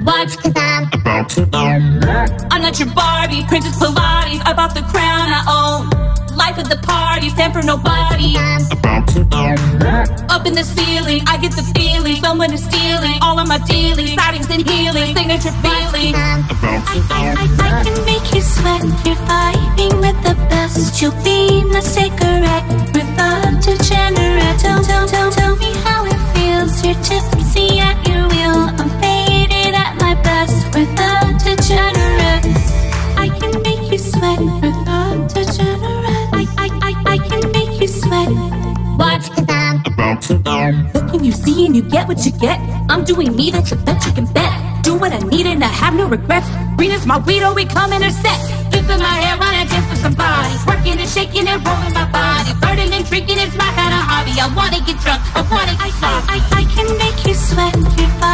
Watch, cause I'm about to own. I'm not your Barbie, Princess Pilates. I bought the crown I own. Life of the party, stand for nobody. I'm about to own. Up in the ceiling, I get the feeling. Someone is stealing all of my dealings. Sightings and healing, signature feelings. I, I, I can make you sweat. You're fighting with the best. You'll be my cigarette. We're far too generous. Tell, tell, tell, tell me how it best. We're far too generous. I can make you sweat. We're far. I, I, I, I can make you sweat. Watch, cause I'm About to. What can you see and you get what you get? I'm doing me, that's a bet you can bet. Do what I need and I have no regrets. Green is my weed, oh, we come in a set. Flipping my hair when I dance with somebody. Working and shaking and rolling my body. Flirting and drinking is my kind of hobby. I wanna get drunk, I wanna I, get sloppy. I, I can make you sweat. You're fighting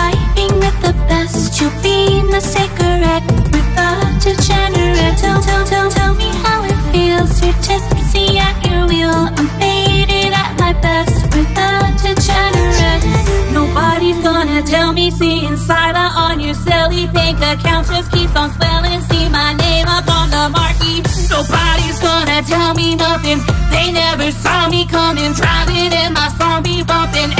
me seeing on your silly bank account just keeps on swelling. See my name up on the marquee. Nobody's gonna tell me nothing. They never saw me coming, driving in my be bumping.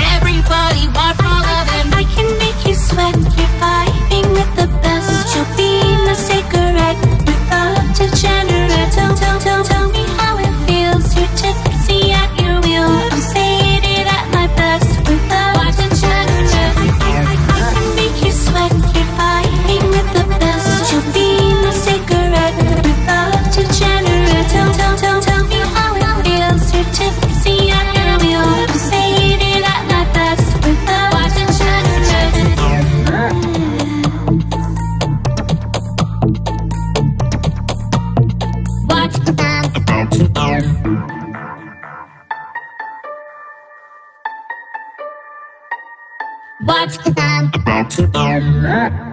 Watch, cause I'm About to.